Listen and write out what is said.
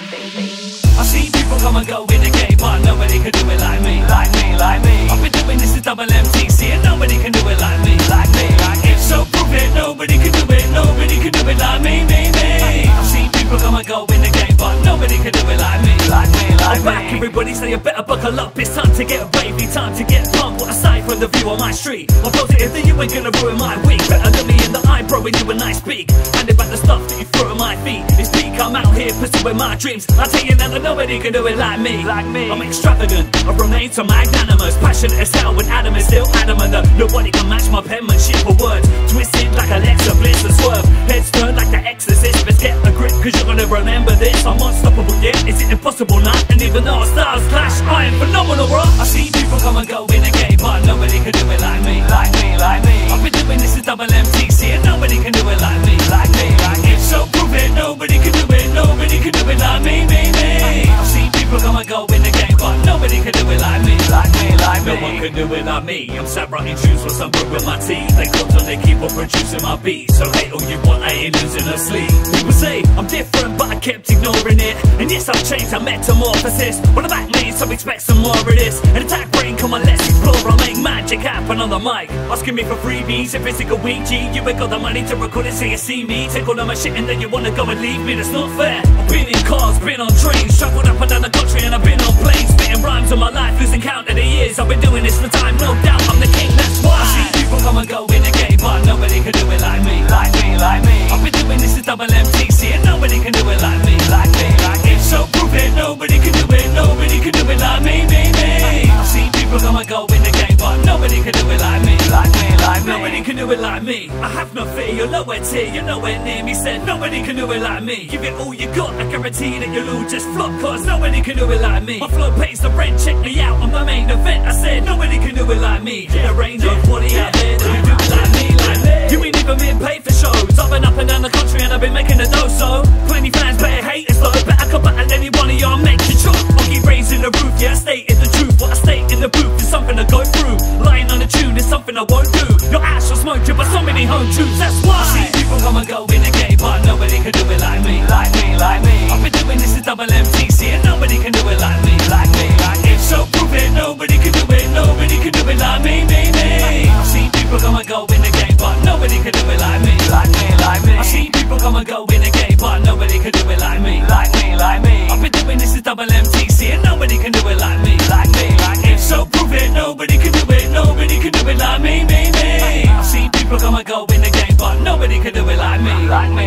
I see people come and go in the game, but nobody can do it like me. Like me, like me. I've been doing this since double MTC, and nobody can do it like me. Like me, like me. So prove it, nobody can do it, nobody can do it like me, me, me. I've seen people come and go in the game, but nobody can do it like me. Like me, like I'm back, everybody, so you better buckle up. It's time to get wavy, time to get pumped. What aside from the view on my street, I'm positive that you ain't gonna ruin my week. Better look me in the when you and I speak. Handing back the stuff that you throw at my feet. It's peak, I'm out here pursuing my dreams. I tell you now that nobody can do it like me. Like me. I'm extravagant, I remain so magnanimous, passionate as hell. When Adam is still adamant that nobody can match my penmanship or words. Twisted like Alexa Bliss No one can do it like me. I'm sat writing tunes for some with my team. They come and they keep on producing my beats. So hate all you want, I ain't losing no sleep. People say I'm different, but I kept ignoring it. And yes, I've changed, I'm metamorphosis. What about me? So expect some more of this. An attack brain, come on, let's explore. I'll make magic happen on the mic. Asking me for freebies every single week. G, you ain't got the money to record it, so you see me. Take all of my shit and then you wanna go and leave me. That's not fair. I've been in cars, been on trains, traveled up and down the like me. I have no fear, you're nowhere near, you're nowhere near me. Said nobody can do it like me. Give it all you got, I guarantee that you'll all just flop, cause nobody can do it like me. My flow pays the rent, check me out on the main event. I said nobody can do it like me. Yeah, range of 40 out there tunes, that's why. See people come and go in the game, but nobody can do it like me. Like me, like me. I've been doing this since double MTC, like